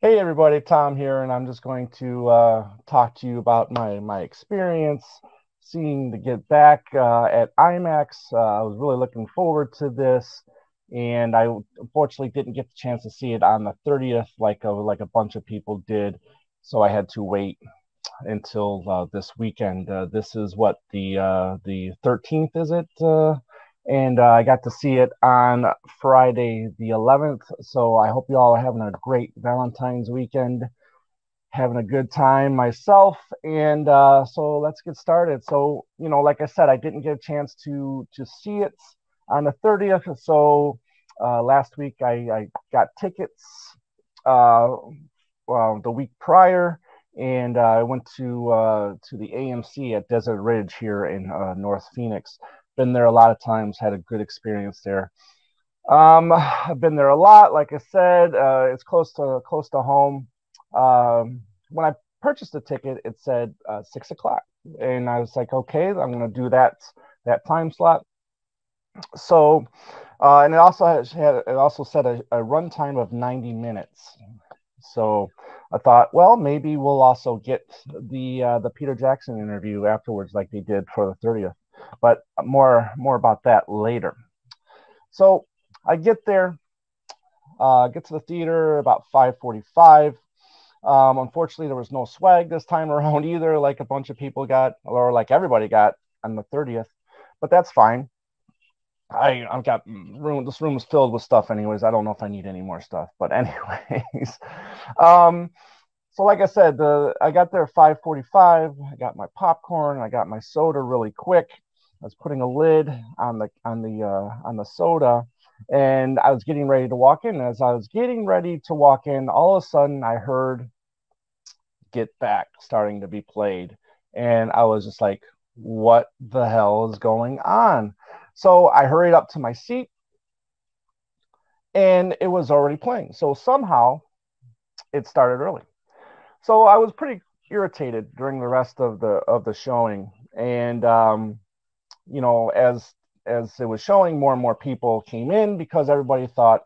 Hey everybody, Tom here, and I'm just going to uh, talk to you about my my experience seeing to get back uh, at IMAX. Uh, I was really looking forward to this, and I unfortunately didn't get the chance to see it on the 30th like a, like a bunch of people did, so I had to wait until uh, this weekend. Uh, this is what the uh, the 13th is it? And uh, I got to see it on Friday the 11th. So I hope you all are having a great Valentine's weekend, having a good time myself. And uh, so let's get started. So you know, like I said, I didn't get a chance to to see it on the 30th. So uh, last week I, I got tickets uh, well, the week prior. And uh, I went to uh, to the AMC at Desert Ridge here in North Phoenix been there a lot of times, had a good experience there. Um, I've been there a lot. Like I said, uh, it's close to close to home. Um, when I purchased the ticket, it said uh, six o'clock, and I was like, okay, I'm going to do that that time slot. So, uh, and it also had it also said a, a run time of 90 minutes. So I thought, well, maybe we'll also get the uh, the Peter Jackson interview afterwards, like they did for the 30th but more more about that later. So I get there, uh, get to the theater about 5:45. Um, unfortunately, there was no swag this time around either, like a bunch of people got, or like everybody got on the 30th. But that's fine. I I've got room. This room is filled with stuff, anyways. I don't know if I need any more stuff, but anyways. um, so like I said, the I got there 5:45. I got my popcorn. I got my soda really quick. I was putting a lid on the on the uh, on the soda, and I was getting ready to walk in. As I was getting ready to walk in, all of a sudden I heard "Get Back" starting to be played, and I was just like, "What the hell is going on?" So I hurried up to my seat, and it was already playing. So somehow, it started early. So I was pretty irritated during the rest of the of the showing, and um, you know, as as it was showing, more and more people came in because everybody thought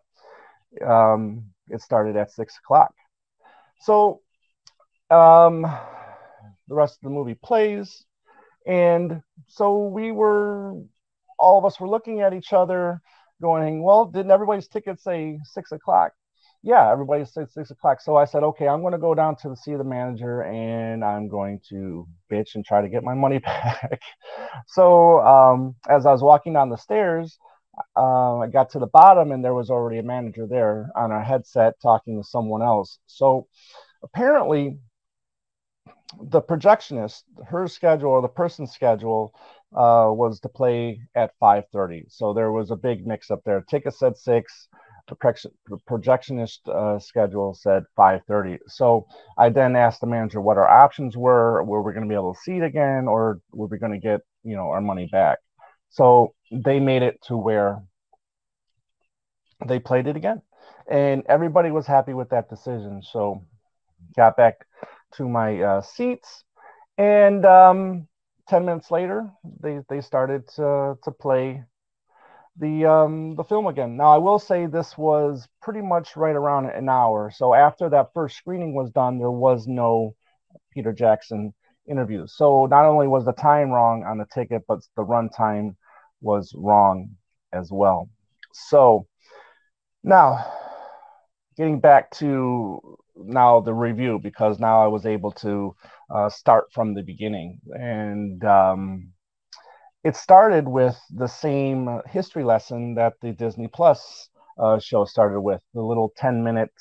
um, it started at six o'clock. So um, the rest of the movie plays, and so we were, all of us were looking at each other, going, "Well, didn't everybody's ticket say six o'clock?" Yeah, everybody said six o'clock. So I said, okay, I'm going to go down to see the manager and I'm going to bitch and try to get my money back. so um, as I was walking down the stairs, uh, I got to the bottom and there was already a manager there on a headset talking to someone else. So apparently, the projectionist, her schedule or the person's schedule uh, was to play at 5:30. So there was a big mix up there. Ticket said six projectionist uh, schedule said 5:30. So I then asked the manager what our options were. Were we going to be able to see it again, or were we going to get you know our money back? So they made it to where they played it again, and everybody was happy with that decision. So got back to my uh, seats, and um, ten minutes later, they they started to to play the um, the film again. Now I will say this was pretty much right around an hour. So after that first screening was done, there was no Peter Jackson interview. So not only was the time wrong on the ticket, but the runtime was wrong as well. So now getting back to now the review because now I was able to uh, start from the beginning and um, it started with the same history lesson that the Disney Plus uh, show started with, the little 10 minute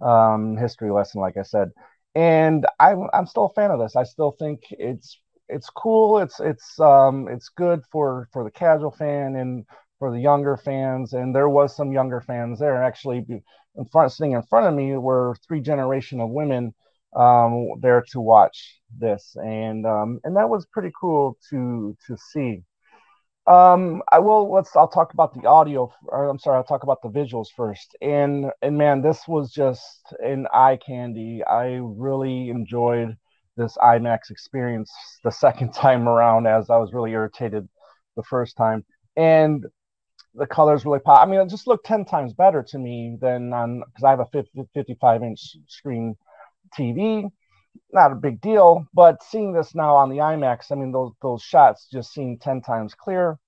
um, history lesson, like I said. And I'm, I'm still a fan of this. I still think it's it's cool. It's it's um, it's good for for the casual fan and for the younger fans. And there was some younger fans there. Actually, in front, sitting in front of me were three generation of women um, there to watch this, and um, and that was pretty cool to to see. Um, I will. Let's. I'll talk about the audio. Or, I'm sorry. I'll talk about the visuals first. And and man, this was just an eye candy. I really enjoyed this IMAX experience the second time around, as I was really irritated the first time. And the colors really pop. I mean, it just looked 10 times better to me than on because I have a 50, 55 inch screen TV. Not a big deal, but seeing this now on the IMAX, I mean, those those shots just seem 10 times clearer.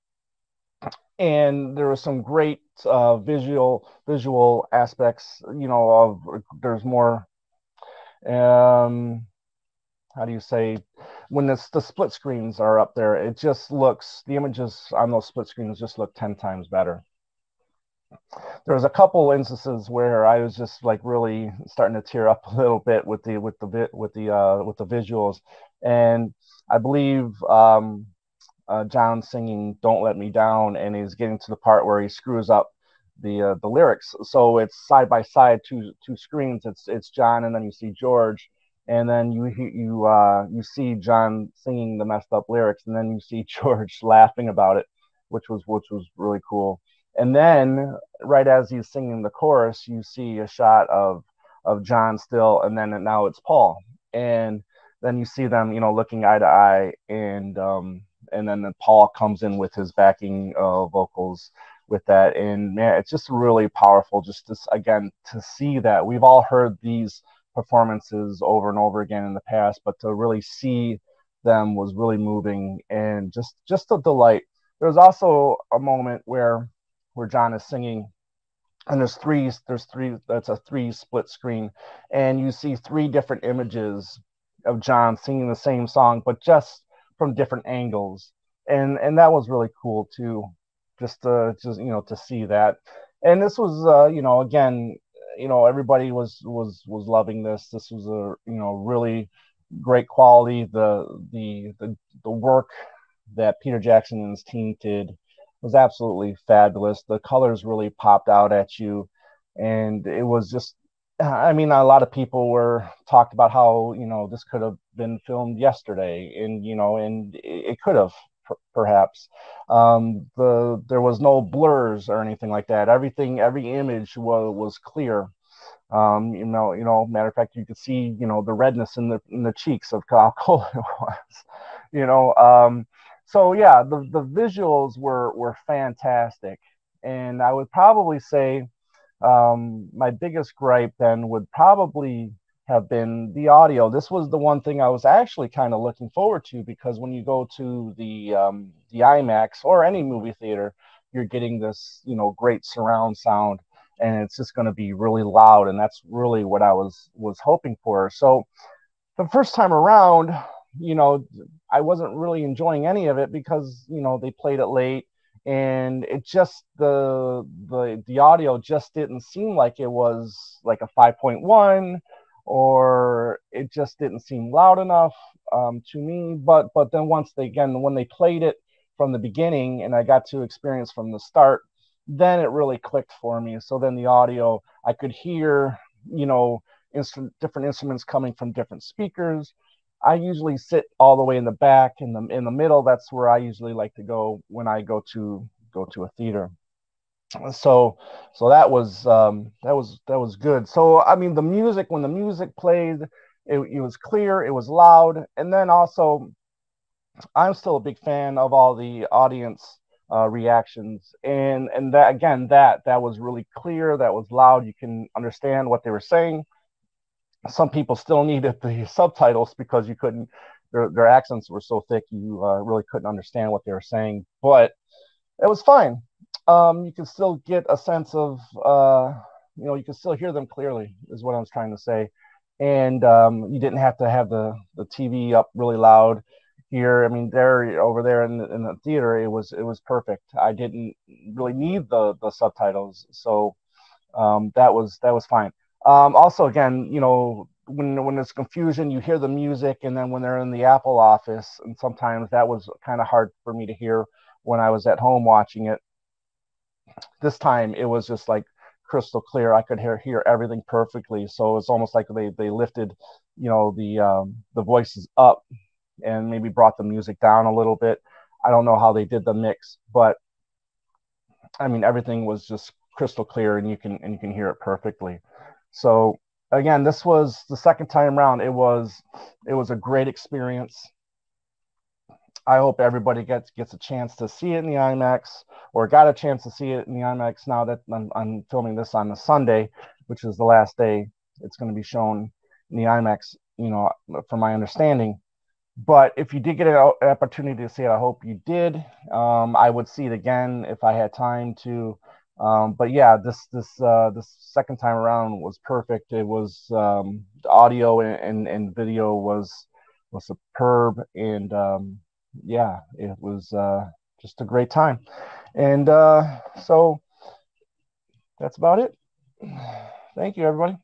And there was some great uh, visual visual aspects. You know, of there's more. Um, how do you say when the, the split screens are up there it just looks the images on those split screens just look 10 times better there was a couple instances where i was just like really starting to tear up a little bit with the with the with the uh with the visuals. And i believe um uh, john singing don't let me down and he's getting to the part where he screws up the uh, the lyrics. So it's side by side two two screens. It's it's john and then you see george and then you you uh, you see John singing the messed up lyrics, and then you see George laughing about it, which was which was really cool. And then right as he's singing the chorus, you see a shot of of John still, and then now it's Paul, and then you see them, you know, looking eye to eye, and um, and then Paul comes in with his backing uh, vocals with that, and man, it's just really powerful. Just again to see that we've all heard these performances over and over again in the past, but to really see them was really moving and just just a delight. There was also a moment where where John is singing. And there's three there's three that's a three split screen. And you see three different images of John singing the same song but just from different angles. And and that was really cool too just to just you know to see that. And this was uh you know again you know everybody was was was loving this. This was a you know really great quality. The the the, the work that peter jackson and his team did was absolutely fabulous the colors really popped out at you and it was just i mean a lot of people were talked about how you know this could have been filmed yesterday and you know and it could have perhaps. Um, the there was no blurs or anything like that. Everything, every image was was clear. Um, you know, you know, matter of fact, you could see, you know, the redness in the in the cheeks of how cold it was. You know, um, so yeah, the the visuals were were fantastic, and I would probably say um, my biggest gripe then would probably have been the audio. This was the one thing I was actually kind of looking forward to because when you go to the um, the IMAX or any movie theater, you're getting this you know great surround sound, and it's just going to be really loud, and that's really what I was was hoping for. So the first time around, you know, I wasn't really enjoying any of it because you know they played it late and it just the the the audio just didn't seem like it was like a 5.1 or it just didn't seem loud enough um, to me. But but then once they again when they played it from the beginning and I got to experience from the start, then it really clicked for me. So then the audio I could hear you know instrument different instruments coming from different speakers. I usually sit all the way in the back in the in the middle. That's where I usually like to go when I go to go to a theater. So so that was um, that was that was good. So i mean the music when the music played it, it was clear it was loud. And then also i'm still a big fan of all the audience uh, reactions. And and that again that that was really clear that was loud. You can understand what they were saying some people still needed the subtitles because you couldn't their, their accents were so thick you uh, really couldn't understand what they were saying but it was fine um, you can still get a sense of, uh, you know, you can still hear them clearly, is what I was trying to say. And um, you didn't have to have the, the TV up really loud here. I mean, there over there in the, in the theater, it was it was perfect. I didn't really need the the subtitles, so um, that was that was fine. Um, also, again, you know, when when there's confusion, you hear the music, and then when they're in the Apple office, and sometimes that was kind of hard for me to hear when I was at home watching it this time it was just like crystal clear. I could hear hear everything perfectly. So it's almost like they they lifted, you know, the um, the voices up and maybe brought the music down a little bit. I don't know how they did the mix, but I mean everything was just crystal clear and you can and you can hear it perfectly. So again, this was the second time around. It was it was a great experience. I hope everybody gets gets a chance to see it in the IMAX or got a chance to see it in the IMAX now that I'm, I'm filming this on the Sunday, which is the last day it's going to be shown in the IMAX, you know, from my understanding. But if you did get an opportunity to see it, I hope you did. Um, I would see it again if I had time to. Um, but yeah, this this uh, this second time around was perfect. It was um, the audio and, and, and video was was superb, and um, yeah, it was uh, just a great time. And uh, so that's about it. Thank you, everybody.